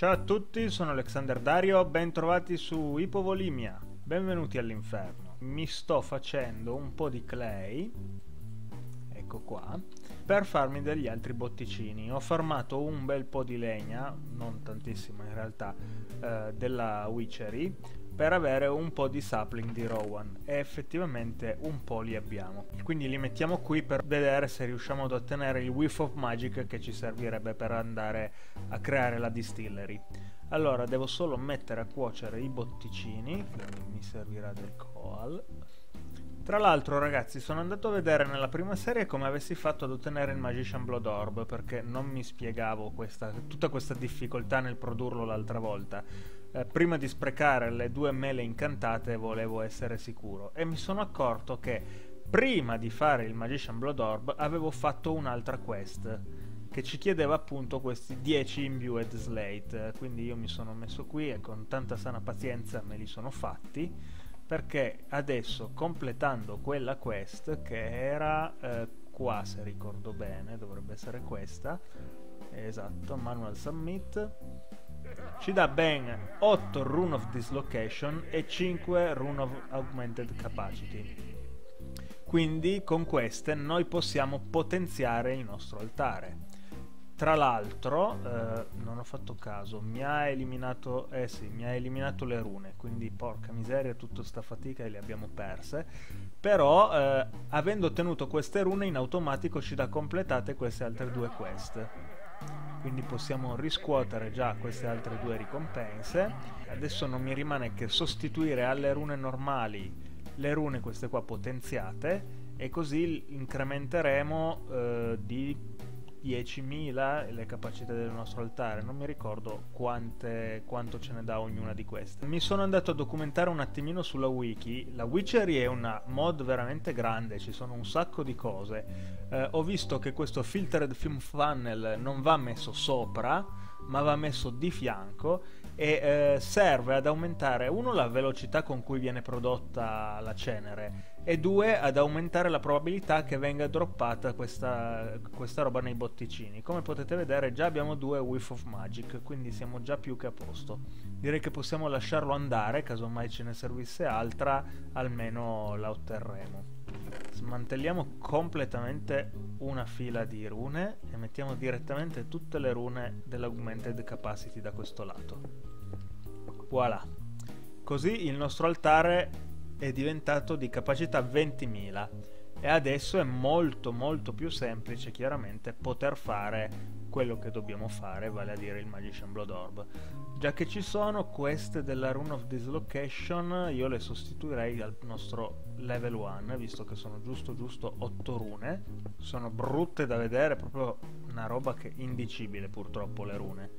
Ciao a tutti, sono Alexander Dario, bentrovati su Ipovolimia, benvenuti all'inferno. Mi sto facendo un po' di clay, ecco qua, per farmi degli altri botticini. Ho farmato un bel po' di legna, non tantissimo in realtà, eh, della Witchery, per avere un po' di sapling di Rowan e effettivamente un po' li abbiamo. Quindi li mettiamo qui per vedere se riusciamo ad ottenere il Whiff of Magic che ci servirebbe per andare a creare la distillery. Allora devo solo mettere a cuocere i botticini, quindi mi servirà del coal. Tra l'altro ragazzi sono andato a vedere nella prima serie come avessi fatto ad ottenere il Magician Blood Orb perché non mi spiegavo questa, tutta questa difficoltà nel produrlo l'altra volta eh, prima di sprecare le due mele incantate volevo essere sicuro. E mi sono accorto che prima di fare il Magician Blood Orb avevo fatto un'altra quest che ci chiedeva appunto questi 10 imbued slate. Quindi io mi sono messo qui e con tanta sana pazienza me li sono fatti perché adesso completando quella quest che era eh, qua se ricordo bene dovrebbe essere questa. Esatto manual submit ci dà ben 8 Rune of Dislocation e 5 Rune of Augmented Capacity. Quindi con queste noi possiamo potenziare il nostro altare. Tra l'altro, eh, non ho fatto caso, mi ha eliminato, eh sì, mi ha eliminato le rune, quindi porca miseria, tutta sta fatica e le abbiamo perse. Però, eh, avendo ottenuto queste rune, in automatico ci dà completate queste altre due quest quindi possiamo riscuotere già queste altre due ricompense. Adesso non mi rimane che sostituire alle rune normali le rune queste qua potenziate e così incrementeremo eh, di 10.000 le capacità del nostro altare, non mi ricordo quante, quanto ce ne dà ognuna di queste. Mi sono andato a documentare un attimino sulla wiki, la Witchery è una mod veramente grande, ci sono un sacco di cose. Eh, ho visto che questo filtered film funnel non va messo sopra, ma va messo di fianco e eh, serve ad aumentare uno la velocità con cui viene prodotta la cenere e due ad aumentare la probabilità che venga droppata questa, questa roba nei botticini. Come potete vedere già abbiamo due Whiff of Magic, quindi siamo già più che a posto. Direi che possiamo lasciarlo andare, casomai ce ne servisse altra, almeno la otterremo. Smantelliamo completamente una fila di rune e mettiamo direttamente tutte le rune dell'augmented capacity da questo lato. Voilà. Così il nostro altare è diventato di capacità 20.000 e adesso è molto molto più semplice chiaramente poter fare quello che dobbiamo fare, vale a dire il Magician Blood Orb. Già che ci sono queste della Rune of Dislocation, io le sostituirei al nostro level 1, visto che sono giusto giusto 8 rune. Sono brutte da vedere, proprio una roba che è indicibile purtroppo le rune.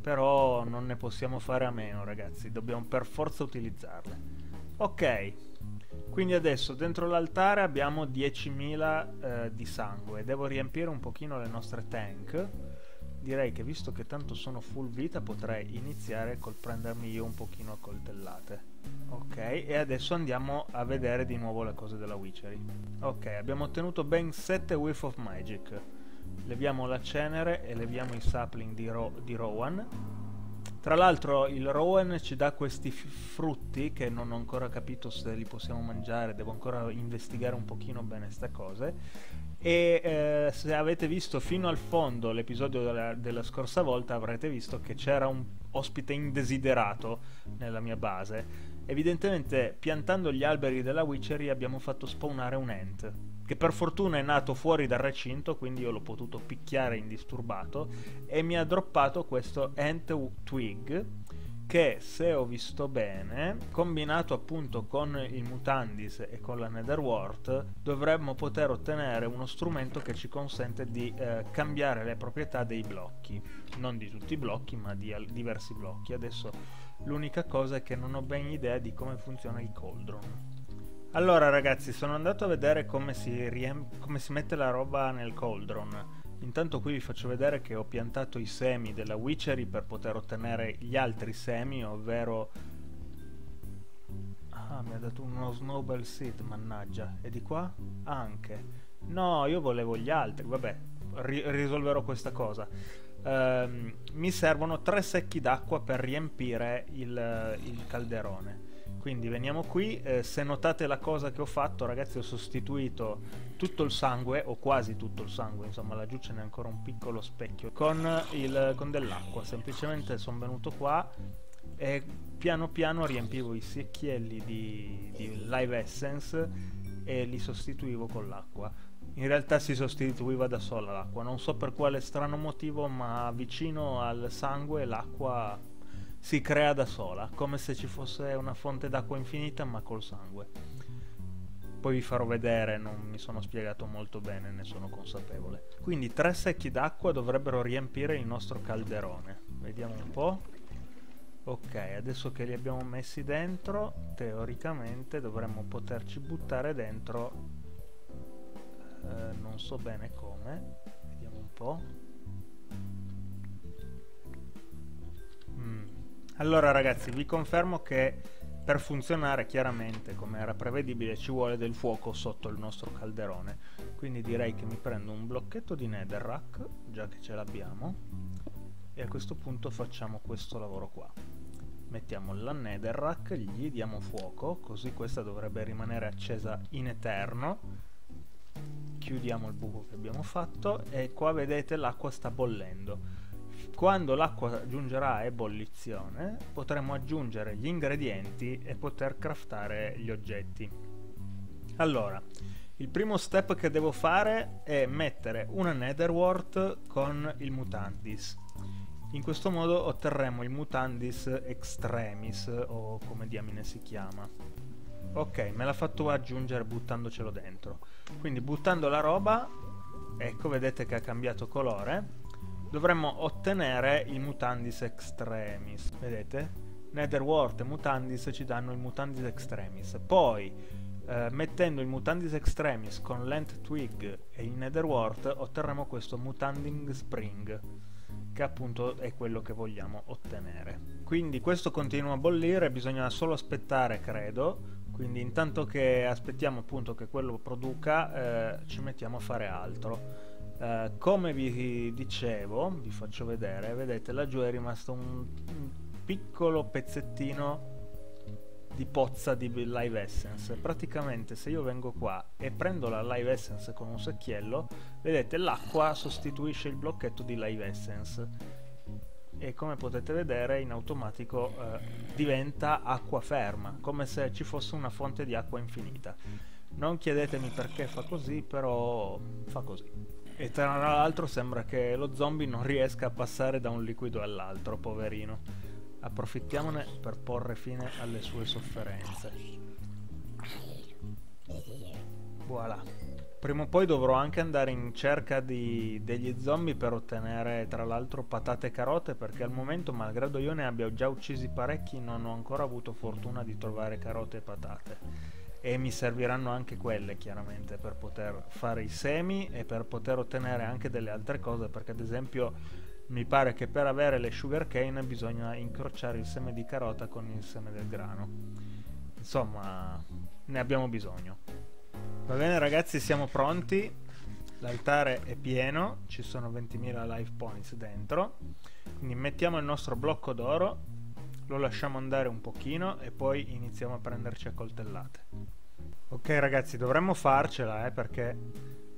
Però non ne possiamo fare a meno ragazzi, dobbiamo per forza utilizzarle. Ok, quindi adesso dentro l'altare abbiamo 10.000 eh, di sangue. Devo riempire un pochino le nostre tank. Direi che visto che tanto sono full vita potrei iniziare col prendermi io un pochino a coltellate. Ok, e adesso andiamo a vedere di nuovo le cose della Witchery. Ok, abbiamo ottenuto ben 7 Whiff of Magic. Leviamo la cenere e leviamo i sapling di, Ro di Rowan tra l'altro il Rowan ci dà questi frutti che non ho ancora capito se li possiamo mangiare, devo ancora investigare un pochino bene queste cose. E eh, se avete visto fino al fondo l'episodio della, della scorsa volta avrete visto che c'era un ospite indesiderato nella mia base. Evidentemente piantando gli alberi della Witchery abbiamo fatto spawnare un ant che per fortuna è nato fuori dal recinto, quindi io l'ho potuto picchiare indisturbato, e mi ha droppato questo Ant Twig, che se ho visto bene, combinato appunto con il Mutandis e con la Netherwort, dovremmo poter ottenere uno strumento che ci consente di eh, cambiare le proprietà dei blocchi. Non di tutti i blocchi, ma di diversi blocchi. Adesso l'unica cosa è che non ho ben idea di come funziona il Cauldron. Allora ragazzi, sono andato a vedere come si, come si mette la roba nel cauldron. Intanto qui vi faccio vedere che ho piantato i semi della Witchery per poter ottenere gli altri semi, ovvero... Ah, mi ha dato uno Snowball Seed, mannaggia. E di qua? Anche. No, io volevo gli altri, vabbè, ri risolverò questa cosa. Ehm, mi servono tre secchi d'acqua per riempire il, il calderone. Quindi veniamo qui eh, se notate la cosa che ho fatto ragazzi ho sostituito tutto il sangue o quasi tutto il sangue insomma laggiù ce n'è ancora un piccolo specchio con, con dell'acqua. Semplicemente sono venuto qua e piano piano riempivo i secchielli di, di live essence e li sostituivo con l'acqua in realtà si sostituiva da sola l'acqua non so per quale strano motivo ma vicino al sangue l'acqua si crea da sola, come se ci fosse una fonte d'acqua infinita ma col sangue. Poi vi farò vedere, non mi sono spiegato molto bene, ne sono consapevole. Quindi tre secchi d'acqua dovrebbero riempire il nostro calderone. Vediamo un po'. Ok, adesso che li abbiamo messi dentro, teoricamente dovremmo poterci buttare dentro, eh, non so bene come, vediamo un po'. Mm. Allora ragazzi, vi confermo che per funzionare chiaramente, come era prevedibile, ci vuole del fuoco sotto il nostro calderone. Quindi direi che mi prendo un blocchetto di netherrack, già che ce l'abbiamo, e a questo punto facciamo questo lavoro qua. Mettiamo la netherrack, gli diamo fuoco, così questa dovrebbe rimanere accesa in eterno. Chiudiamo il buco che abbiamo fatto e qua vedete l'acqua sta bollendo quando l'acqua giungerà a ebollizione potremo aggiungere gli ingredienti e poter craftare gli oggetti. Allora, il primo step che devo fare è mettere una netherwort con il mutandis. In questo modo otterremo il mutandis extremis o come diamine si chiama. Ok, me l'ha fatto aggiungere buttandocelo dentro. Quindi buttando la roba, ecco vedete che ha cambiato colore. Dovremmo ottenere il mutandis extremis vedete? Netherwort e mutandis ci danno il mutandis extremis. Poi eh, mettendo il mutandis extremis con lent twig e il netherwort otterremo questo mutanding spring che appunto è quello che vogliamo ottenere. Quindi questo continua a bollire bisogna solo aspettare credo quindi intanto che aspettiamo appunto che quello produca eh, ci mettiamo a fare altro Uh, come vi dicevo, vi faccio vedere, vedete laggiù è rimasto un, un, piccolo pezzettino di pozza di Live Essence. Praticamente se io vengo qua e prendo la Live Essence con un secchiello, vedete l'acqua sostituisce il blocchetto di Live Essence e come potete vedere in automatico uh, diventa acqua ferma, come se ci fosse una fonte di acqua infinita. Non chiedetemi perché fa così, però fa così. E tra l'altro sembra che lo zombie non riesca a passare da un liquido all'altro, poverino. Approfittiamone per porre fine alle sue sofferenze. Voilà. Prima o poi dovrò anche andare in cerca di, degli zombie per ottenere tra l'altro patate e carote perché al momento malgrado io ne abbia già uccisi parecchi non ho ancora avuto fortuna di trovare carote e patate. E mi serviranno anche quelle chiaramente per poter fare i semi e per poter ottenere anche delle altre cose perché ad esempio mi pare che per avere le sugar cane bisogna incrociare il seme di carota con il seme del grano. Insomma ne abbiamo bisogno va bene ragazzi siamo pronti l'altare è pieno ci sono 20.000 life points dentro quindi mettiamo il nostro blocco d'oro lo lasciamo andare un pochino e poi iniziamo a prenderci a coltellate Ok ragazzi, dovremmo farcela eh, perché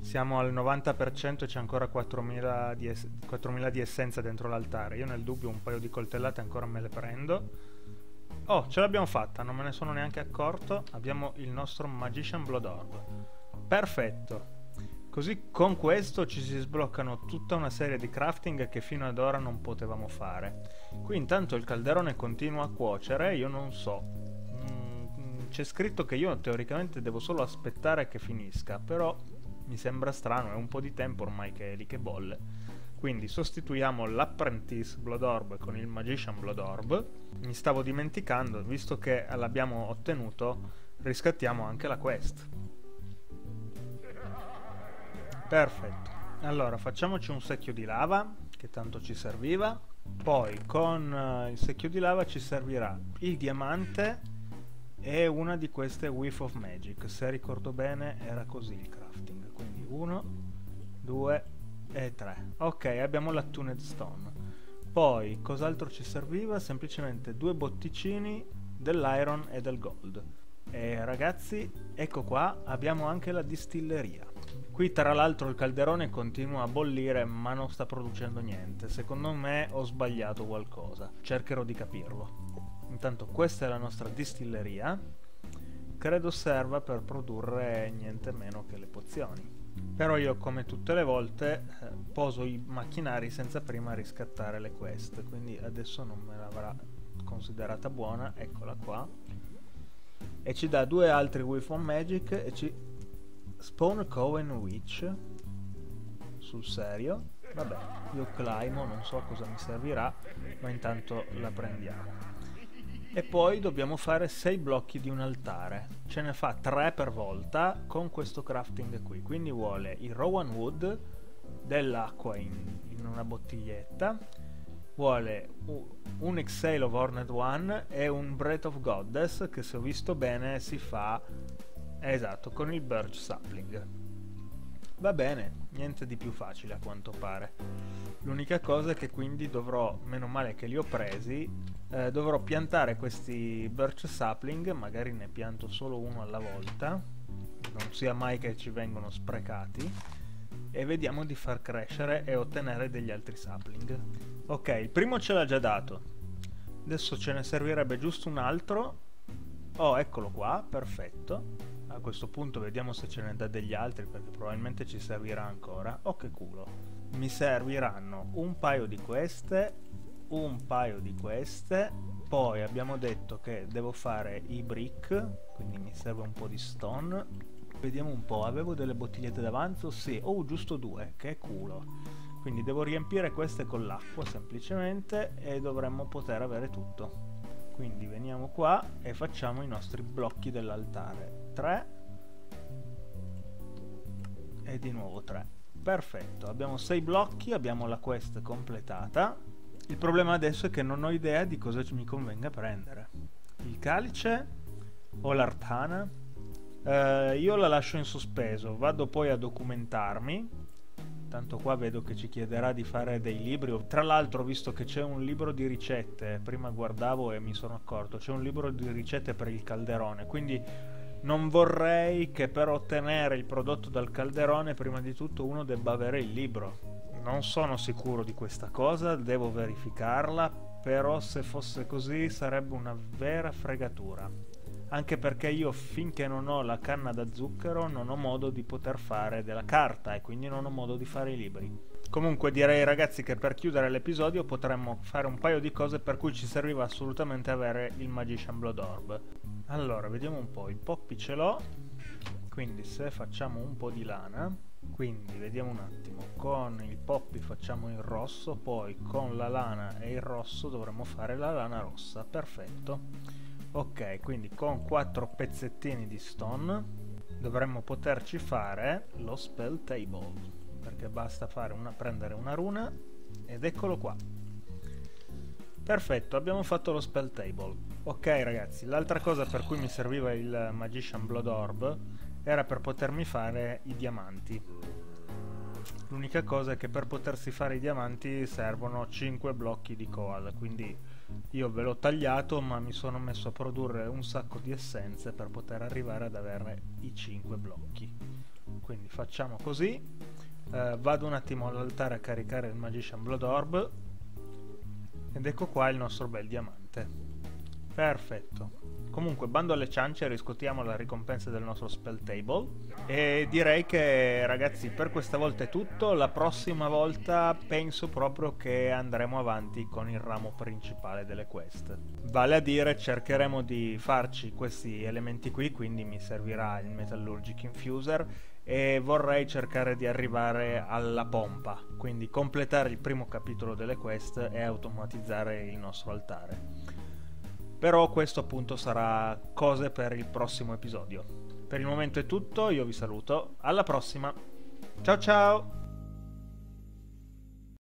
siamo al 90% e c'è ancora 4000 di, 4000 di essenza dentro l'altare. Io nel dubbio un paio di coltellate ancora me le prendo. Oh, ce l'abbiamo fatta, non me ne sono neanche accorto. Abbiamo il nostro Magician Blood Orb. Perfetto. Così con questo ci si sbloccano tutta una serie di crafting che fino ad ora non potevamo fare. Qui intanto il calderone continua a cuocere, io non so c'è scritto che io teoricamente devo solo aspettare che finisca, però mi sembra strano, è un po' di tempo ormai che è lì che bolle. Quindi sostituiamo l'Apprentice Blood Orb con il Magician Blood Orb. Mi stavo dimenticando, visto che l'abbiamo ottenuto, riscattiamo anche la quest. Perfetto. Allora, facciamoci un secchio di lava, che tanto ci serviva. Poi con uh, il secchio di lava ci servirà il diamante è una di queste Whiff of Magic se ricordo bene era così il crafting quindi 1 2 e 3. Ok, abbiamo la Tuned Stone. Poi, cos'altro ci serviva? Semplicemente due botticini dell'iron e del gold. E ragazzi, ecco qua, abbiamo anche la distilleria. Qui tra l'altro il calderone continua a bollire ma non sta producendo niente. Secondo me ho sbagliato qualcosa. Cercherò di capirlo. Intanto questa è la nostra distilleria. Credo serva per produrre niente meno che le pozioni. Però io come tutte le volte eh, poso i macchinari senza prima riscattare le quest, quindi adesso non me l'avrà considerata buona, eccola qua. E ci dà due altri With on Magic e ci Spawn Coven Witch sul serio. Vabbè, io climo, non so cosa mi servirà, ma intanto la prendiamo e poi dobbiamo fare 6 blocchi di un altare. Ce ne fa 3 per volta con questo crafting qui. Quindi vuole il Rowan Wood dell'acqua in, in, una bottiglietta. Vuole un Exhale of Horned One e un Breath of Goddess che se ho visto bene si fa esatto con il Birch Sapling va bene niente di più facile a quanto pare. L'unica cosa è che quindi dovrò meno male che li ho presi eh, dovrò piantare questi birch sapling magari ne pianto solo uno alla volta non sia mai che ci vengono sprecati e vediamo di far crescere e ottenere degli altri sapling. Ok il primo ce l'ha già dato. Adesso ce ne servirebbe giusto un altro. Oh eccolo qua perfetto a questo punto vediamo se ce ne dà degli altri perché probabilmente ci servirà ancora. Oh che culo. Mi serviranno un paio di queste un paio di queste. Poi abbiamo detto che devo fare i brick quindi mi serve un po' di stone. Vediamo un po' avevo delle bottigliette d'avanzo? sì, oh giusto due, che culo. Quindi devo riempire queste con l'acqua semplicemente e dovremmo poter avere tutto. Quindi veniamo qua e facciamo i nostri blocchi dell'altare 3 e di nuovo 3 perfetto, abbiamo 6 blocchi, abbiamo la quest completata il problema adesso è che non ho idea di cosa mi convenga prendere. Il calice o l'artana? Eh, io la lascio in sospeso, vado poi a documentarmi. Tanto qua vedo che ci chiederà di fare dei libri. Tra l'altro, visto che c'è un libro di ricette, prima guardavo e mi sono accorto, c'è un libro di ricette per il calderone, quindi non vorrei che per ottenere il prodotto dal calderone, prima di tutto uno debba avere il libro non sono sicuro di questa cosa, devo verificarla, però se fosse così sarebbe una vera fregatura. Anche perché io finché non ho la canna da zucchero non ho modo di poter fare della carta e quindi non ho modo di fare i libri. Comunque direi ragazzi che per chiudere l'episodio potremmo fare un paio di cose per cui ci serviva assolutamente avere il Magician Blood Orb. Allora, vediamo un po', il Poppy ce l'ho, quindi se facciamo un po' di lana quindi vediamo un attimo. Con il poppy facciamo il rosso poi con la lana e il rosso dovremmo fare la lana rossa. Perfetto. Ok quindi con quattro pezzettini di stone dovremmo poterci fare lo spell table perché basta una, prendere una runa ed eccolo qua perfetto abbiamo fatto lo spell table ok ragazzi l'altra cosa per cui mi serviva il magician blood orb era per potermi fare i diamanti. L'unica cosa è che per potersi fare i diamanti servono 5 blocchi di coal, quindi io ve l'ho tagliato ma mi sono messo a produrre un sacco di essenze per poter arrivare ad avere i 5 blocchi. Quindi facciamo così, eh, vado un attimo all'altare a caricare il Magician Blood Orb ed ecco qua il nostro bel diamante. Perfetto. Comunque, bando alle ciance, riscuotiamo la ricompensa del nostro spell table. E direi che, ragazzi, per questa volta è tutto. La prossima volta penso proprio che andremo avanti con il ramo principale delle quest. Vale a dire, cercheremo di farci questi elementi qui, quindi mi servirà il Metallurgic Infuser e vorrei cercare di arrivare alla pompa, quindi completare il primo capitolo delle quest e automatizzare il nostro altare. Però questo appunto sarà cose per il prossimo episodio. Per il momento è tutto, io vi saluto, alla prossima. Ciao ciao!